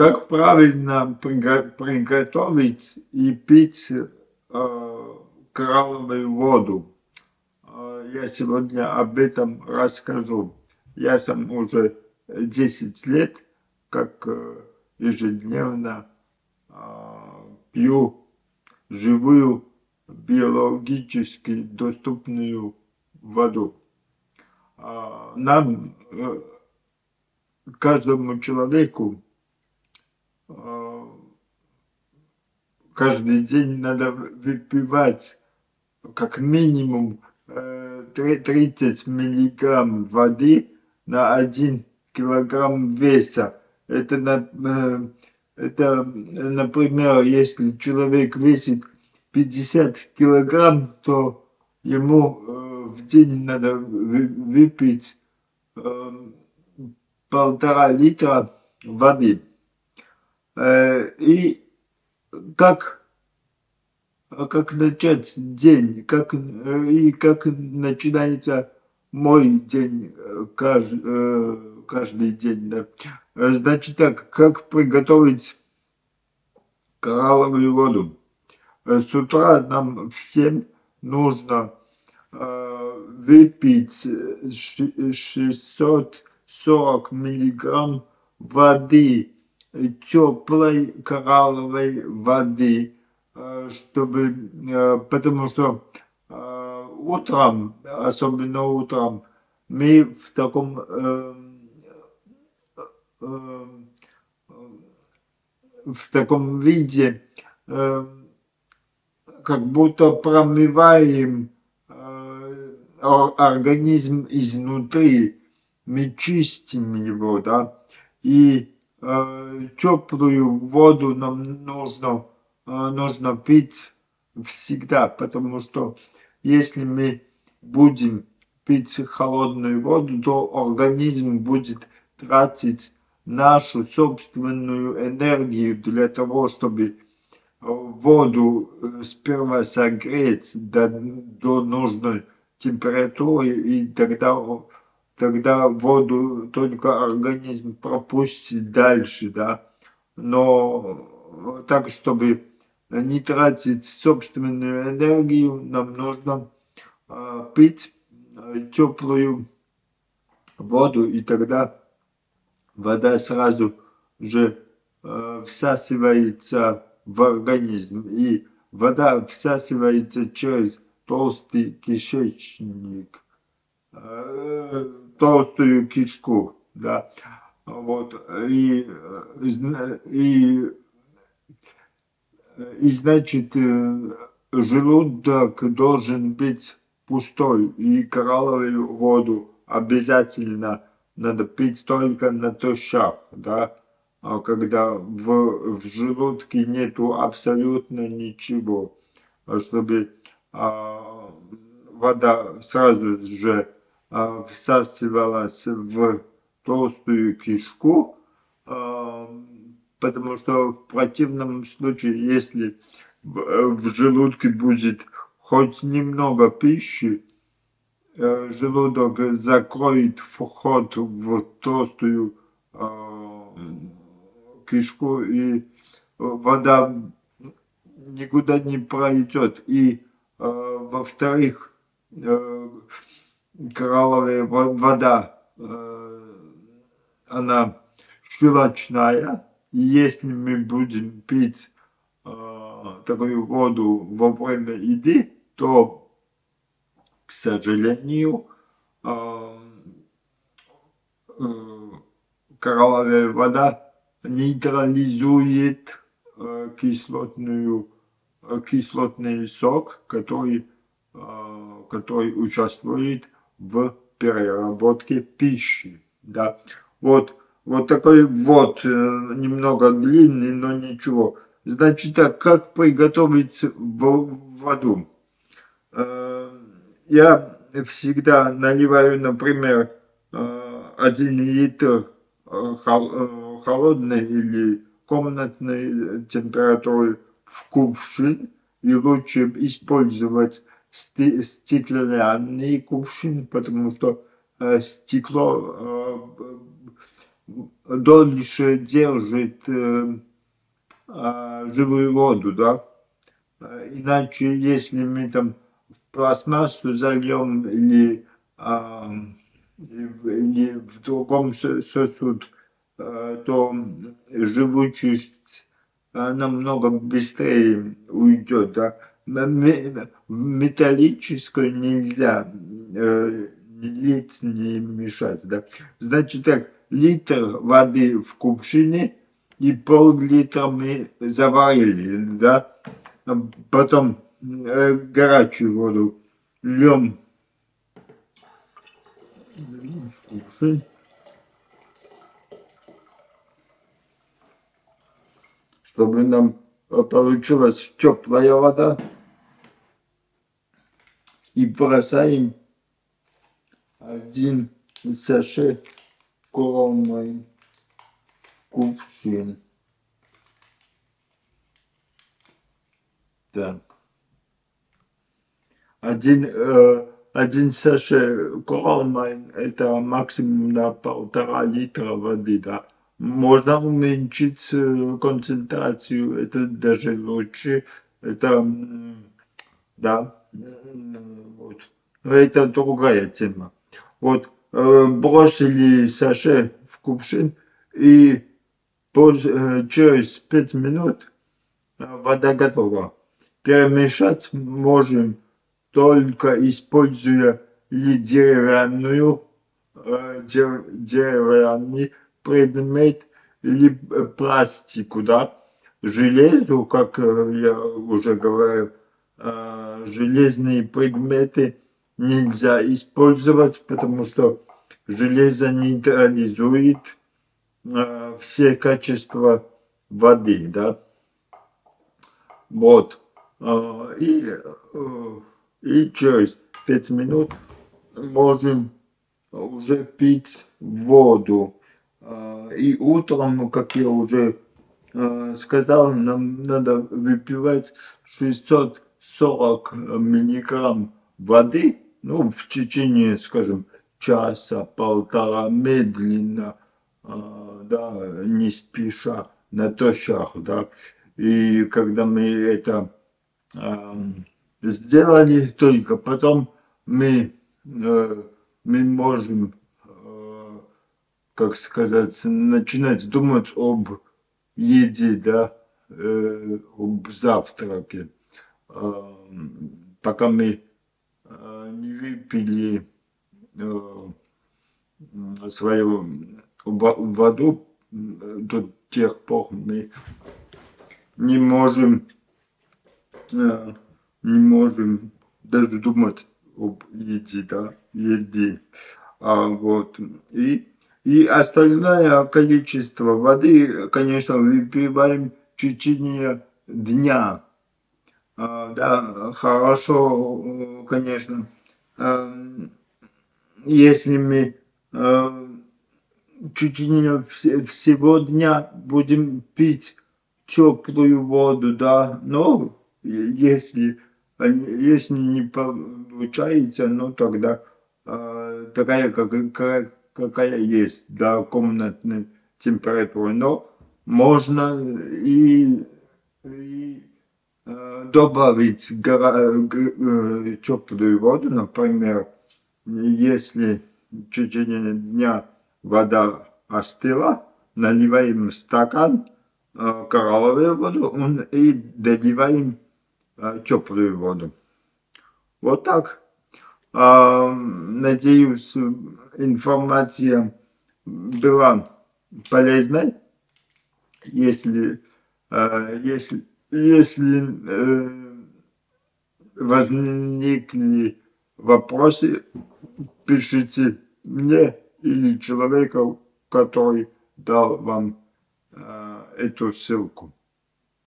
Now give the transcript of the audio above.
Как правильно приготовить и пить э, коралловую воду? Э, я сегодня об этом расскажу. Я сам уже 10 лет, как э, ежедневно пью живую биологически доступную воду. Нам, каждому человеку, каждый день надо выпивать как минимум 30 э, миллиграмм воды на 1 килограмм веса. Это, э, это, например, если человек весит 50 килограмм, то ему э, в день надо выпить полтора литра воды. И как, как начать день, как, и как начинается мой день каждый, каждый день. Да. Значит так, как приготовить коралловую воду. С утра нам всем нужно выпить 640 миллиграмм воды теплой коралловой воды, э, чтобы, э, потому что э, утром, особенно утром, мы в таком в таком виде как будто промываем организм изнутри, мы чистим его, да, и теплую воду нам нужно, э, нужно пить всегда, потому что если мы будем пить холодную воду, то организм будет тратить нашу собственную энергию для того, чтобы воду э, сперва согреть до, до нужной температуры, и тогда тогда воду только организм пропустит дальше, да. Но так, чтобы не тратить собственную энергию, нам нужно э, пить э, теплую воду, и тогда вода сразу же э, всасывается в организм, и вода всасывается через толстый кишечник. Толстую кишку, да, вот, и, и, и значит, э, желудок должен быть пустой, и коралловую воду обязательно надо пить только натощак, да, а когда в, в желудке нету абсолютно ничего, чтобы а, вода сразу же а, всасывалась в толстую кишку, а, потому что в противном случае, если в желудке будет хоть немного пищи, э, желудок закроет вход в толстую а, кишку, и вода никуда не пройдет. И, во-вторых, э, коралловая вода, э, она щелочная. Если мы будем пить э, такую воду во время еды, то, к сожалению, э, коралловая вода нейтрализует кислотную, кислотный сок, который, который участвует в переработке пищи. Да. Вот, вот такой вот, э, немного длинный, но ничего. Значит так, как приготовить воду? Э, я всегда наливаю, например, э, один литр холодной или комнатной температуры в кувшин, и лучше использовать стеклянный кувшин, потому что э, стекло э, дольше держит э, э, живую воду, да. Иначе, если мы там пластмассу зальем или, э, или в другом сосуд, то живучесть намного быстрее уйдет, да. Металлическую нельзя э, не мешать, да. Значит так, литр воды в кувшине и пол-литра мы заварили, да. Потом э, горячую воду льем в кувшин. Чтобы нам получилась теплая вода. И бросаем один саше колонной кувшин. Так. Один, э, один саше колонной это максимум на полтора литра воды, да. Можно уменьшить э, концентрацию, это даже лучше. Это, да, вот. Но это другая тема. Вот, э, бросили саше в кувшин, и э, через 5 минут вода готова. Перемешать можем только используя или деревянную, деревянный предмет или пластику, да, железу, как э, я уже говорил, э, железные предметы нельзя использовать, потому что железо нейтрализует э, все качества воды, да. Вот. И, и через 5 минут можем уже пить воду. И утром, как я уже а, сказал, нам надо выпивать 640 миллиграмм воды, ну, в течение, скажем, часа, полтора, медленно, а, да, не спеша, на тощах, да. И когда мы это сделали, только потом мы, э, мы можем как сказать, начинать думать об еде, да, э, об завтраке. Э, пока мы э, не выпили э, свою воду, до тех пор мы не можем, э, не можем даже думать об еде, да, еде. А, вот. И и остальное количество воды, конечно, выпиваем в течение дня. А, да, хорошо, конечно, а, если мы а, в течение всего дня будем пить теплую воду, да, но если, если не получается, ну тогда такая, как, как какая есть для комнатной температуры, но можно и, и э, добавить э, теплую воду, например, если в течение дня вода остыла, наливаем стакан э, коралловую воду и доливаем теплую воду. Вот так. Э, надеюсь, информация была полезной. Если, э, если, если э, возникли вопросы, пишите мне или человеку, который дал вам э, эту ссылку.